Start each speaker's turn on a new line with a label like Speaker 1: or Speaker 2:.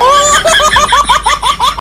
Speaker 1: Oh!